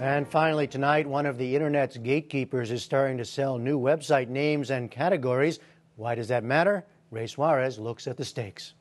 And finally, tonight, one of the internet's gatekeepers is starting to sell new website names and categories. Why does that matter? Ray Suarez looks at the stakes.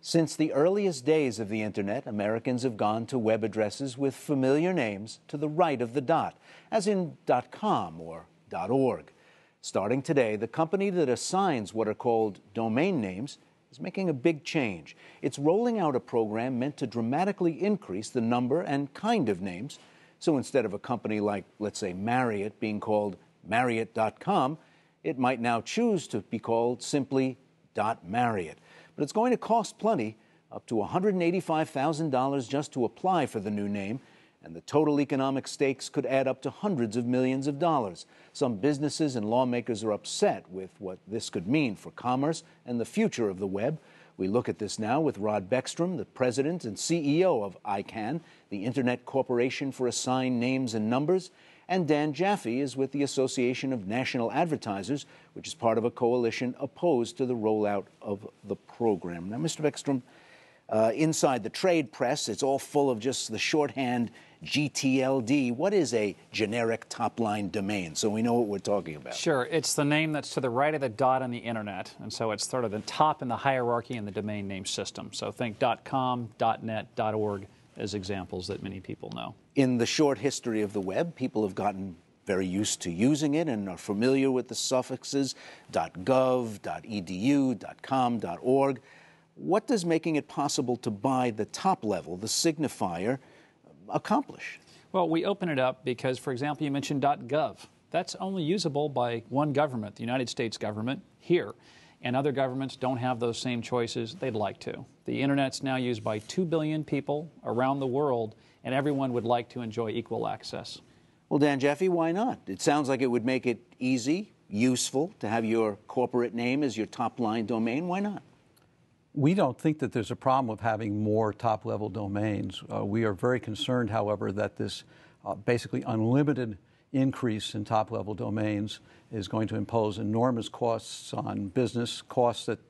Since the earliest days of the internet, Americans have gone to web addresses with familiar names to the right of the dot, as in .com or .org. Starting today, the company that assigns what are called domain names is making a big change. It's rolling out a program meant to dramatically increase the number and kind of names. So instead of a company like, let's say, Marriott being called Marriott.com, it might now choose to be called simply .Marriott. But it's going to cost plenty, up to $185,000 just to apply for the new name, and the total economic stakes could add up to hundreds of millions of dollars. Some businesses and lawmakers are upset with what this could mean for commerce and the future of the web. We look at this now with Rod Beckstrom, the president and CEO of ICANN, the Internet Corporation for Assigned Names and Numbers, and Dan Jaffe is with the Association of National Advertisers, which is part of a coalition opposed to the rollout of the program. Now, Mr. Beckstrom, uh, inside the trade press, it's all full of just the shorthand GTLD. What is a generic top line domain? So we know what we're talking about. Sure. It's the name that's to the right of the dot on the internet. And so it's sort of the top in the hierarchy in the domain name system. So think .com, .net, .org as examples that many people know. In the short history of the web, people have gotten very used to using it and are familiar with the suffixes .gov, .edu, .com, .org. What does making it possible to buy the top level, the signifier, accomplish? Well, we open it up because, for example, you mentioned .gov. That's only usable by one government, the United States government, here. And other governments don't have those same choices. They'd like to. The internet's now used by 2 billion people around the world, and everyone would like to enjoy equal access. Well, Dan Jaffe, why not? It sounds like it would make it easy, useful to have your corporate name as your top line domain. Why not? We don't think that there's a problem with having more top level domains. Uh, we are very concerned, however, that this uh, basically unlimited increase in top level domains is going to impose enormous costs on business, costs that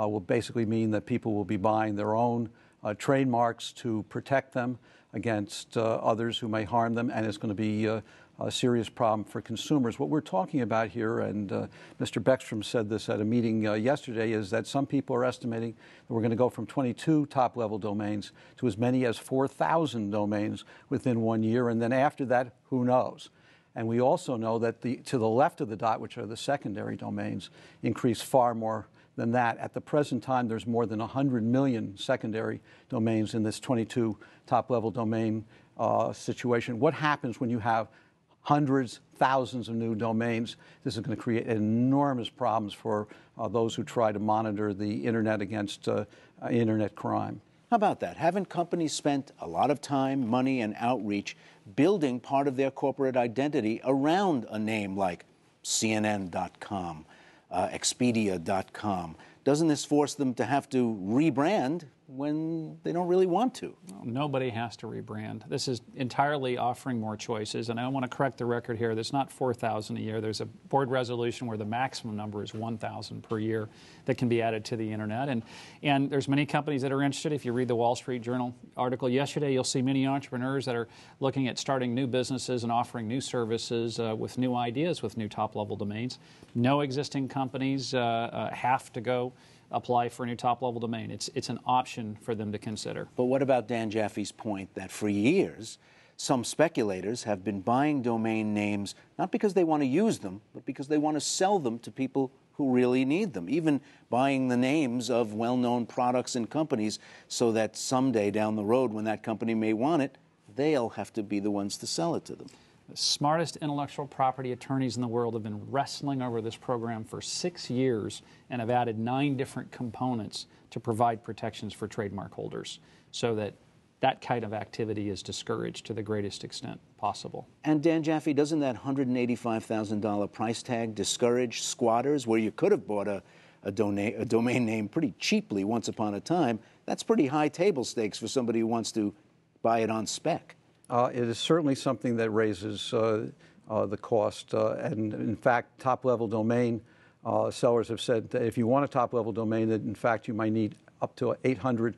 uh, will basically mean that people will be buying their own uh, trademarks to protect them against uh, others who may harm them, and it's going to be uh, a serious problem for consumers. What we're talking about here, and uh, Mr. Beckstrom said this at a meeting uh, yesterday, is that some people are estimating that we're going to go from 22 top level domains to as many as 4,000 domains within one year. And then after that, who knows? And we also know that the, to the left of the dot, which are the secondary domains, increase far more than that. At the present time, there's more than 100 million secondary domains in this 22 top level domain uh, situation. What happens when you have hundreds, thousands of new domains. This is going to create enormous problems for uh, those who try to monitor the internet against uh, internet crime. How about that? Haven't companies spent a lot of time, money, and outreach building part of their corporate identity around a name like CNN.com, uh, Expedia.com? Doesn't this force them to have to rebrand when they don't really want to. Nobody has to rebrand. This is entirely offering more choices, and I want to correct the record here. There's not 4,000 a year. There's a board resolution where the maximum number is 1,000 per year that can be added to the internet. And and there's many companies that are interested. If you read the Wall Street Journal article yesterday, you'll see many entrepreneurs that are looking at starting new businesses and offering new services uh, with new ideas with new top-level domains. No existing companies uh, uh, have to go apply for a new top level domain. It's, it's an option for them to consider. But what about Dan Jaffe's point that for years, some speculators have been buying domain names not because they want to use them, but because they want to sell them to people who really need them, even buying the names of well known products and companies so that someday down the road, when that company may want it, they'll have to be the ones to sell it to them. The smartest intellectual property attorneys in the world have been wrestling over this program for six years and have added nine different components to provide protections for trademark holders so that that kind of activity is discouraged to the greatest extent possible. And Dan Jaffe, doesn't that $185,000 price tag discourage squatters where you could have bought a, a, dona- a domain name pretty cheaply once upon a time? That's pretty high table stakes for somebody who wants to buy it on spec. Uh, it is certainly something that raises uh, uh, the cost. Uh, and in fact, top level domain uh, sellers have said that if you want a top level domain, that in fact you might need up to $800,000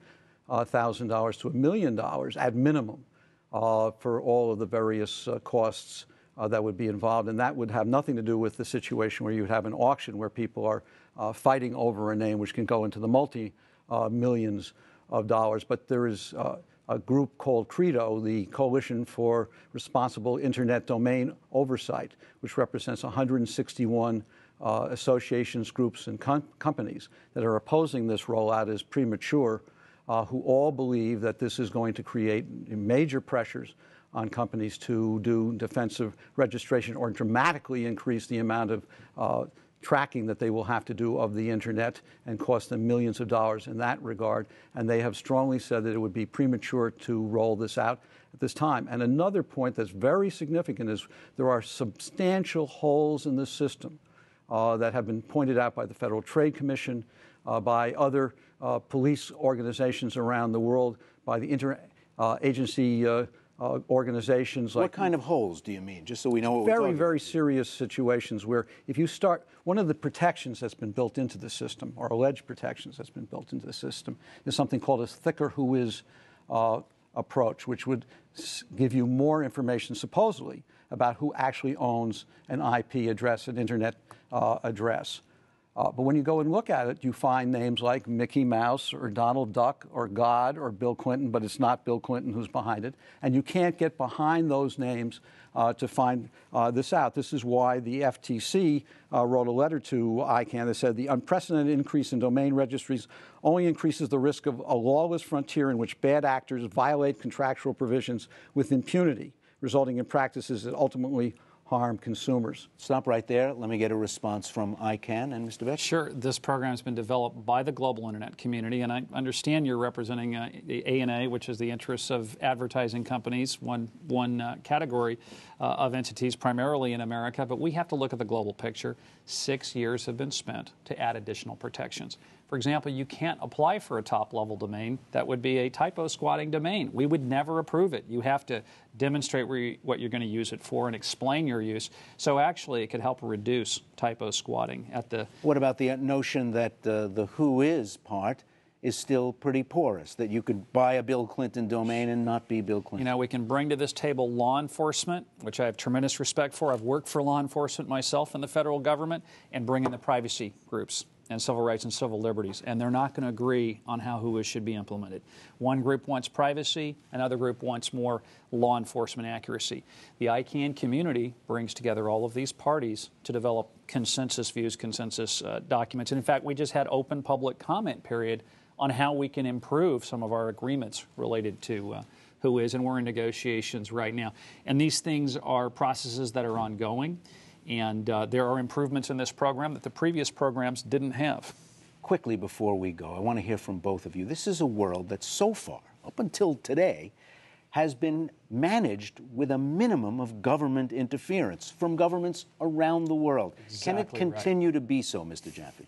uh, to a million dollars at minimum for all of the various costs that would be involved. And that would have nothing to do with the situation where you would have an auction where people are uh, fighting over a name, which can go into the multi uh, millions of dollars. But there is uh, a group called CRIDO, the Coalition for Responsible Internet Domain Oversight, which represents 161 uh, associations, groups, and com- companies that are opposing this rollout as premature, uh, who all believe that this is going to create major pressures on companies to do defensive registration or dramatically increase the amount of uh, tracking that they will have to do of the internet and cost them millions of dollars in that regard. And they have strongly said that it would be premature to roll this out at this time. And another point that's very significant is there are substantial holes in the system uh, that have been pointed out by the Federal Trade Commission, uh, by other uh, police organizations around the world, by the interagency uh, organizations like. What kind of holes do you mean? Just so we know what very, we're talking very serious situations where if you start, one of the protections that's been built into the system, or alleged protections that's been built into the system, is something called a thicker WHOIS uh, approach, which would give you more information, supposedly, about who actually owns an IP address, an internet uh, address. Uh, but when you go and look at it, you find names like Mickey Mouse or Donald Duck or God or Bill Clinton, but it's not Bill Clinton who's behind it. And you can't get behind those names uh, to find uh, this out. This is why the FTC uh, wrote a letter to ICANN that said the unprecedented increase in domain registries only increases the risk of a lawless frontier in which bad actors violate contractual provisions with impunity, resulting in practices that ultimately harm consumers. Stop right there. Let me get a response from ICANN and Mr. Beck. Sure. This program has been developed by the global internet community, and I understand you're representing uh, the ANA, which is the interests of advertising companies, one one uh, category uh, of entities primarily in America. But we have to look at the global picture. Six years have been spent to add additional protections. For example, you can't apply for a top level domain that would be a typo squatting domain. We would never approve it. You have to demonstrate you, what you're going to use it for and explain your use. So actually, it could help reduce typo squatting at the. What about the notion that uh, the WHOIS part? is still pretty porous, that you could buy a Bill Clinton domain and not be Bill Clinton. You know, we can bring to this table law enforcement, which I have tremendous respect for. I've worked for law enforcement myself in the federal government, and bring in the privacy groups and civil rights and civil liberties, and they're not going to agree on how WHOIS should be implemented. One group wants privacy, another group wants more law enforcement accuracy. The ICANN community brings together all of these parties to develop consensus views, consensus uh, documents. And in fact, we just had open public comment period on how we can improve some of our agreements related to uh, WHOIS, and we're in negotiations right now. And these things are processes that are ongoing, and uh, there are improvements in this program that the previous programs didn't have. Quickly before we go, I want to hear from both of you. This is a world that so far, up until today, has been managed with a minimum of government interference from governments around the world. Exactly Can it continue right. to be so, Mr. Jaffe?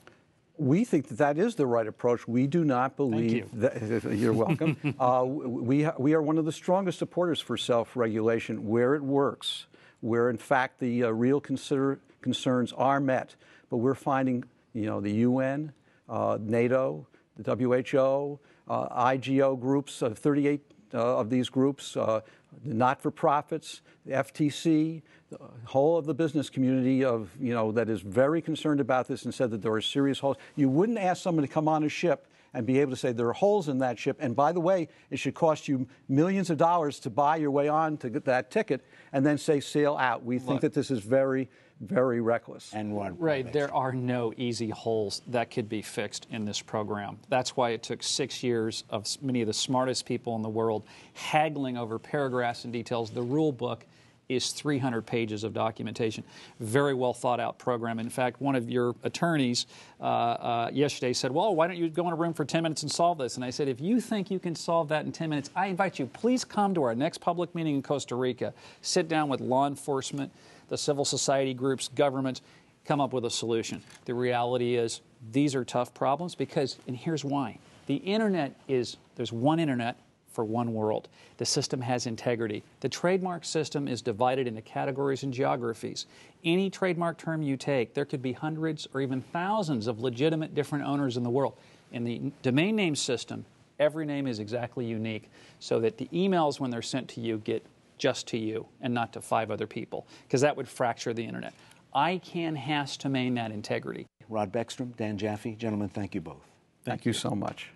We think that that is the right approach. We do not believe you. that. You're welcome. uh, we, we are one of the strongest supporters for self regulation where it works, where in fact the uh, real consider, concerns are met. But we're finding, you know, the UN, uh, NATO, the WHO, uh, IGO groups, of 38 uh, of these groups, uh, the not-for-profits, the FTC, the whole of the business community of you know that is very concerned about this and said that there are serious holes. You wouldn't ask someone to come on a ship and be able to say there are holes in that ship. And by the way, it should cost you millions of dollars to buy your way on to get that ticket and then say sail out. We think that this is very, very reckless. And what? Right. There are no easy holes that could be fixed in this program. That's why it took six years of many of the smartest people in the world haggling over paragraphs and details. The rule book is 300 pages of documentation. Very well thought out program. In fact, one of your attorneys uh, uh, yesterday said, Well, why don't you go in a room for 10 minutes and solve this? And I said, If you think you can solve that in 10 minutes, I invite you, please come to our next public meeting in Costa Rica. Sit down with law enforcement, the civil society groups, government, come up with a solution. The reality is, these are tough problems because, and here's why. The internet is, there's one internet for one world. The system has integrity. The trademark system is divided into categories and geographies. Any trademark term you take, there could be hundreds or even thousands of legitimate different owners in the world. In the domain name system, every name is exactly unique so that the emails, when they're sent to you, get just to you and not to five other people, because that would fracture the internet. ICANN has to maintain that integrity. Rod Beckstrom, Dan Jaffe, gentlemen, thank you both. Thank you so much.